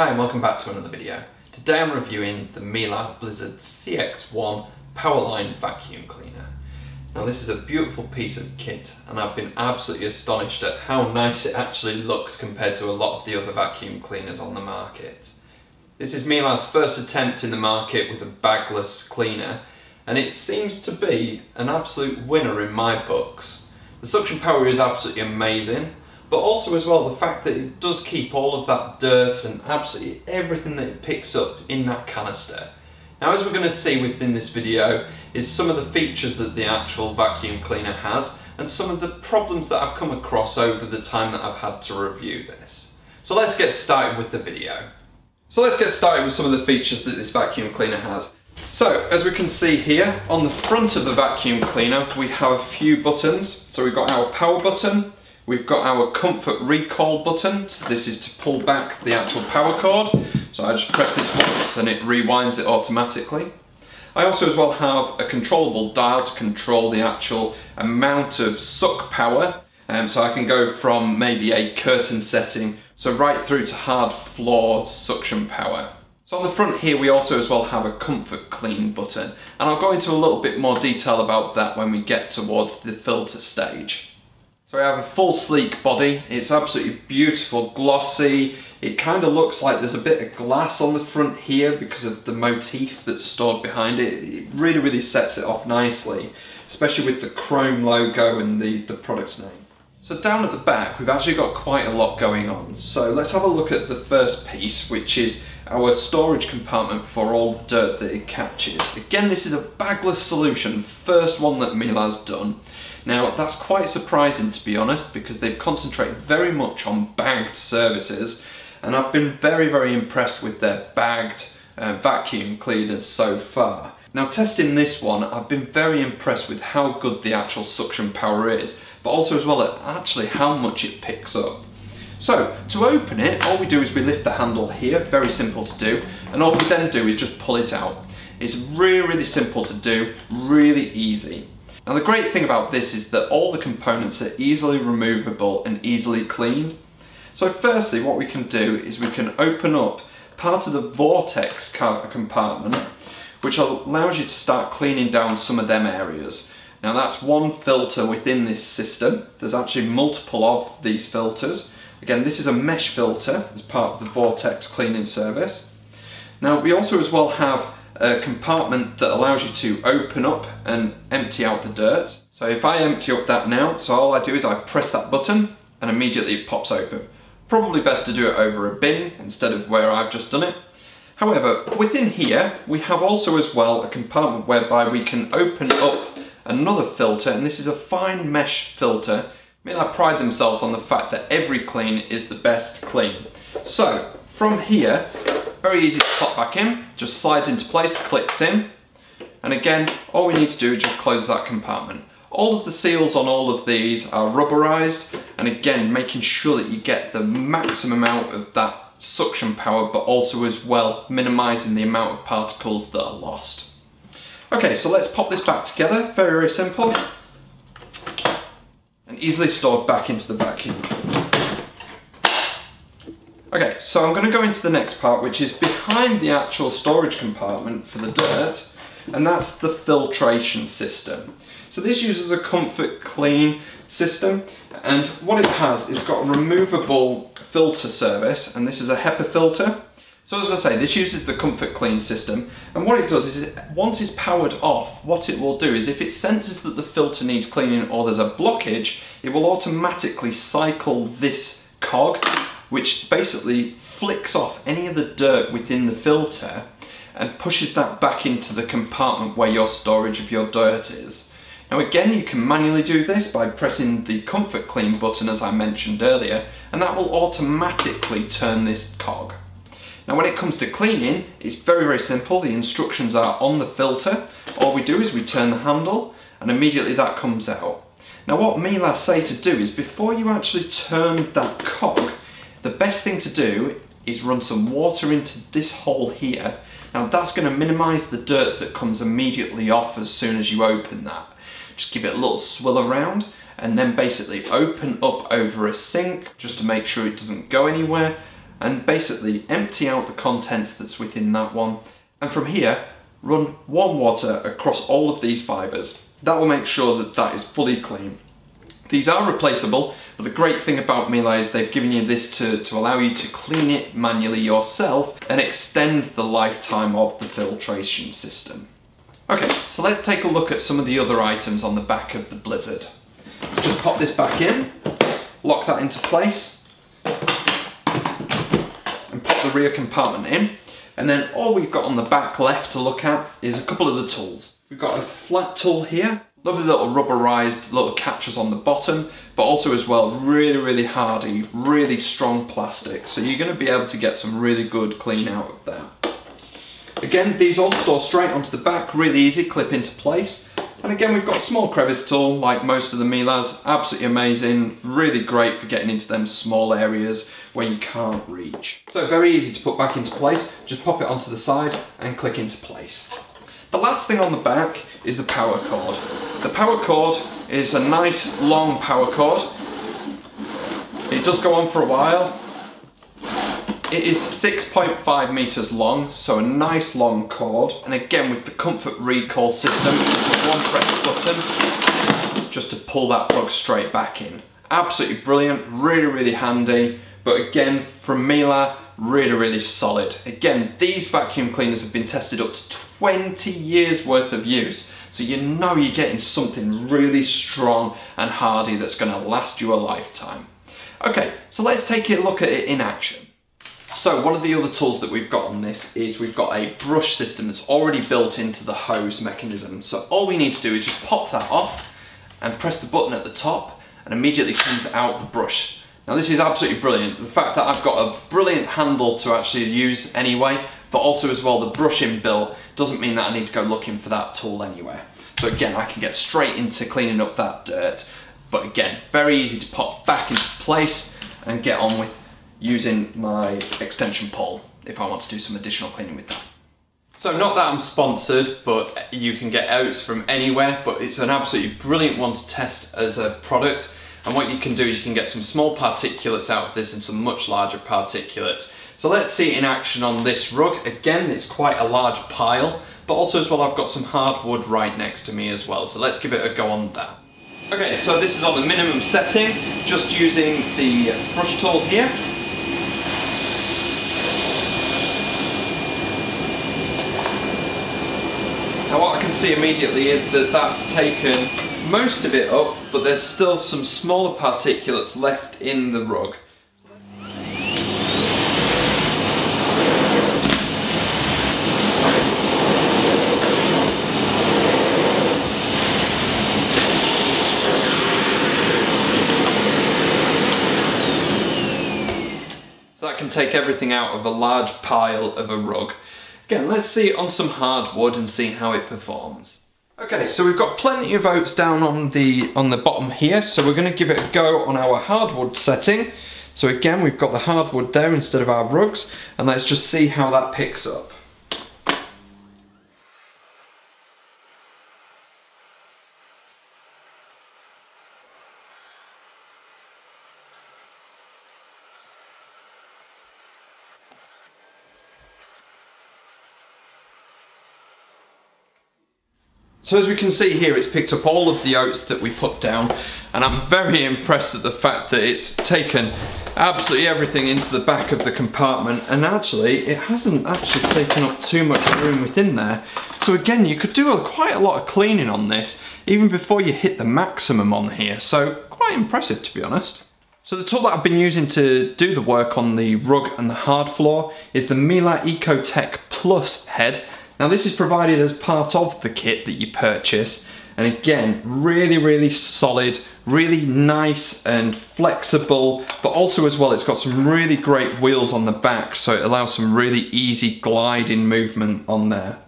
Hi and welcome back to another video. Today I'm reviewing the Miele Blizzard CX1 Powerline Vacuum Cleaner. Now this is a beautiful piece of kit and I've been absolutely astonished at how nice it actually looks compared to a lot of the other vacuum cleaners on the market. This is Miele's first attempt in the market with a bagless cleaner and it seems to be an absolute winner in my books. The suction power is absolutely amazing but also as well the fact that it does keep all of that dirt and absolutely everything that it picks up in that canister. Now as we're going to see within this video is some of the features that the actual vacuum cleaner has and some of the problems that I've come across over the time that I've had to review this. So let's get started with the video. So let's get started with some of the features that this vacuum cleaner has. So as we can see here on the front of the vacuum cleaner we have a few buttons. So we've got our power button, We've got our comfort recall button, so this is to pull back the actual power cord. So I just press this once and it rewinds it automatically. I also as well have a controllable dial to control the actual amount of suck power. Um, so I can go from maybe a curtain setting, so right through to hard floor suction power. So on the front here we also as well have a comfort clean button and I'll go into a little bit more detail about that when we get towards the filter stage. So we have a full sleek body, it's absolutely beautiful, glossy, it kind of looks like there's a bit of glass on the front here because of the motif that's stored behind it. It really, really sets it off nicely, especially with the chrome logo and the, the product's name. So down at the back, we've actually got quite a lot going on. So let's have a look at the first piece, which is our storage compartment for all the dirt that it catches. Again, this is a bagless solution, first one that Miele's done. Now that's quite surprising to be honest because they've concentrated very much on bagged services and I've been very very impressed with their bagged uh, vacuum cleaners so far. Now testing this one I've been very impressed with how good the actual suction power is but also as well actually how much it picks up. So to open it all we do is we lift the handle here, very simple to do and all we then do is just pull it out. It's really really simple to do, really easy. Now the great thing about this is that all the components are easily removable and easily cleaned. So firstly what we can do is we can open up part of the vortex compartment which allows you to start cleaning down some of them areas. Now that's one filter within this system. There's actually multiple of these filters. Again, this is a mesh filter as part of the Vortex cleaning service. Now we also as well have a compartment that allows you to open up and empty out the dirt. So if I empty up that now, so all I do is I press that button and immediately it pops open. Probably best to do it over a bin instead of where I've just done it. However, within here, we have also as well a compartment whereby we can open up another filter, and this is a fine mesh filter. I mean, I pride themselves on the fact that every clean is the best clean. So, from here, very easy to pop back in, just slides into place, clicks in, and again, all we need to do is just close that compartment. All of the seals on all of these are rubberized, and again, making sure that you get the maximum amount of that suction power, but also as well, minimizing the amount of particles that are lost. Okay, so let's pop this back together, very, very simple, and easily stored back into the vacuum Okay, so I'm going to go into the next part, which is behind the actual storage compartment for the dirt, and that's the filtration system. So this uses a comfort clean system, and what it has is got a removable filter service, and this is a HEPA filter. So as I say, this uses the comfort clean system, and what it does is, it, once it's powered off, what it will do is if it senses that the filter needs cleaning or there's a blockage, it will automatically cycle this cog which basically flicks off any of the dirt within the filter and pushes that back into the compartment where your storage of your dirt is. Now again, you can manually do this by pressing the Comfort Clean button as I mentioned earlier, and that will automatically turn this cog. Now when it comes to cleaning, it's very, very simple. The instructions are on the filter. All we do is we turn the handle and immediately that comes out. Now what Miele say to do is before you actually turn that cog, the best thing to do is run some water into this hole here. Now that's going to minimise the dirt that comes immediately off as soon as you open that. Just give it a little swill around and then basically open up over a sink just to make sure it doesn't go anywhere and basically empty out the contents that's within that one. And from here, run warm water across all of these fibres. That will make sure that that is fully clean. These are replaceable, but the great thing about Miele is they've given you this to, to allow you to clean it manually yourself and extend the lifetime of the filtration system. Okay, so let's take a look at some of the other items on the back of the Blizzard. Just pop this back in, lock that into place, and pop the rear compartment in. And then all we've got on the back left to look at is a couple of the tools. We've got a flat tool here, lovely little rubberized little catches on the bottom, but also as well really, really hardy, really strong plastic. So you're gonna be able to get some really good clean out of that. Again, these all store straight onto the back, really easy, clip into place. And again, we've got a small crevice tool, like most of the Mieles, absolutely amazing, really great for getting into them small areas where you can't reach. So very easy to put back into place, just pop it onto the side and click into place. The last thing on the back is the power cord. The power cord is a nice long power cord. It does go on for a while, it is 6.5 meters long, so a nice long cord. And again, with the comfort recall system, it's a one press button just to pull that plug straight back in. Absolutely brilliant, really, really handy. But again, from Miele, really, really solid. Again, these vacuum cleaners have been tested up to 20 years worth of use. So you know you're getting something really strong and hardy that's gonna last you a lifetime. Okay, so let's take a look at it in action. So one of the other tools that we've got on this is we've got a brush system that's already built into the hose mechanism. So all we need to do is just pop that off and press the button at the top and immediately comes out the brush. Now this is absolutely brilliant. The fact that I've got a brilliant handle to actually use anyway, but also as well the brush inbuilt doesn't mean that I need to go looking for that tool anywhere. So again, I can get straight into cleaning up that dirt. But again, very easy to pop back into place and get on with using my extension pole if I want to do some additional cleaning with that. So not that I'm sponsored, but you can get oats from anywhere, but it's an absolutely brilliant one to test as a product. And what you can do is you can get some small particulates out of this and some much larger particulates. So let's see it in action on this rug. Again, it's quite a large pile, but also as well I've got some hardwood right next to me as well. So let's give it a go on that. Okay, so this is on the minimum setting, just using the brush tool here. Now what I can see immediately is that that's taken most of it up, but there's still some smaller particulates left in the rug. Take everything out of a large pile of a rug. Again, let's see it on some hardwood and see how it performs. Okay, so we've got plenty of oats down on the on the bottom here, so we're going to give it a go on our hardwood setting. So again, we've got the hardwood there instead of our rugs, and let's just see how that picks up. So as we can see here, it's picked up all of the oats that we put down and I'm very impressed at the fact that it's taken absolutely everything into the back of the compartment and actually it hasn't actually taken up too much room within there. So again, you could do a, quite a lot of cleaning on this even before you hit the maximum on here. So quite impressive to be honest. So the tool that I've been using to do the work on the rug and the hard floor is the Miele EcoTeQ Plus head now this is provided as part of the kit that you purchase and again really really solid, really nice and flexible but also as well it's got some really great wheels on the back so it allows some really easy gliding movement on there.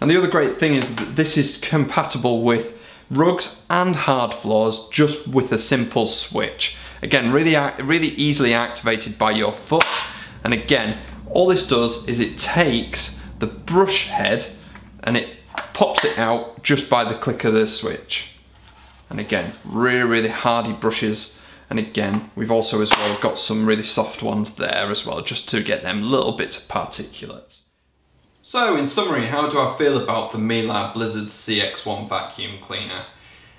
And the other great thing is that this is compatible with rugs and hard floors just with a simple switch. Again, really, really easily activated by your foot. And again, all this does is it takes the brush head and it pops it out just by the click of the switch. And again, really, really hardy brushes And again, we've also as well got some really soft ones there as well, just to get them little bits of particulates. So in summary, how do I feel about the Miele Blizzard CX1 vacuum cleaner?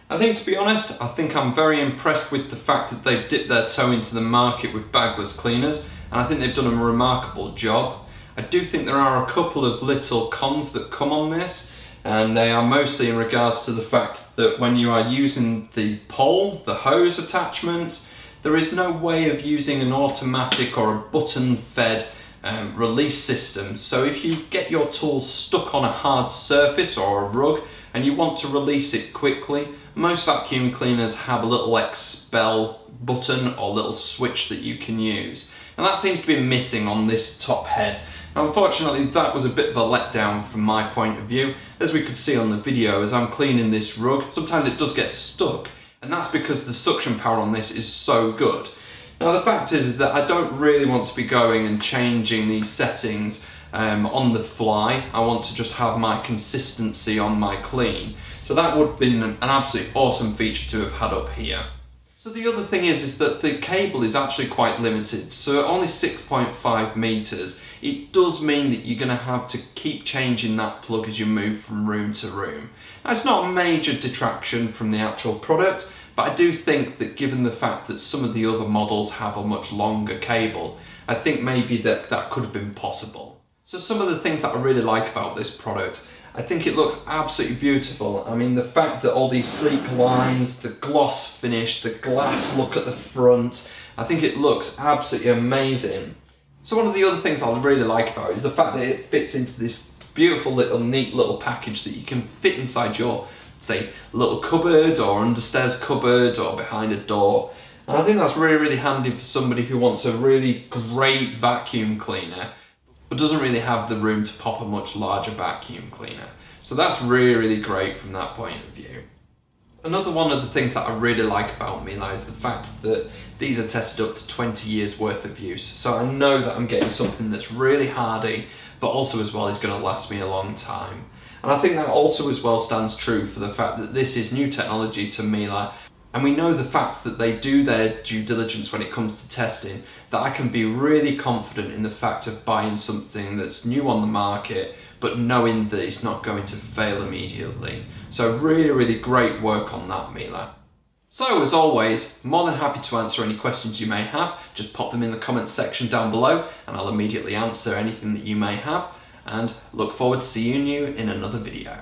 I think to be honest, I think I'm very impressed with the fact that they've dipped their toe into the market with bagless cleaners and I think they've done a remarkable job. I do think there are a couple of little cons that come on this and they are mostly in regards to the fact that when you are using the pole, the hose attachment, there is no way of using an automatic or a button fed um, release system. So if you get your tool stuck on a hard surface or a rug and you want to release it quickly, most vacuum cleaners have a little expel button or little switch that you can use. And that seems to be missing on this top head. Unfortunately, that was a bit of a letdown from my point of view. As we could see on the video, as I'm cleaning this rug, sometimes it does get stuck. And that's because the suction power on this is so good. Now the fact is, is that I don't really want to be going and changing these settings um, on the fly. I want to just have my consistency on my clean. So that would have been an absolutely awesome feature to have had up here. So the other thing is, is that the cable is actually quite limited. So only 6.5 meters. It does mean that you're gonna have to keep changing that plug as you move from room to room. It's not a major detraction from the actual product, but I do think that given the fact that some of the other models have a much longer cable, I think maybe that that could have been possible. So some of the things that I really like about this product, I think it looks absolutely beautiful. I mean, the fact that all these sleek lines, the gloss finish, the glass look at the front, I think it looks absolutely amazing. So one of the other things I really like about it is the fact that it fits into this beautiful little neat little package that you can fit inside your say little cupboard or understairs cupboard or behind a door. And I think that's really, really handy for somebody who wants a really great vacuum cleaner, but doesn't really have the room to pop a much larger vacuum cleaner. So that's really, really great from that point of view. Another one of the things that I really like about Miele is the fact that these are tested up to 20 years worth of use. So I know that I'm getting something that's really hardy, but also as well is gonna last me a long time. And I think that also as well stands true for the fact that this is new technology to Miele and we know the fact that they do their due diligence when it comes to testing, that I can be really confident in the fact of buying something that's new on the market, but knowing that it's not going to fail immediately. So really, really great work on that, Miele. So as always, more than happy to answer any questions you may have. Just pop them in the comments section down below and I'll immediately answer anything that you may have and look forward to seeing you in another video.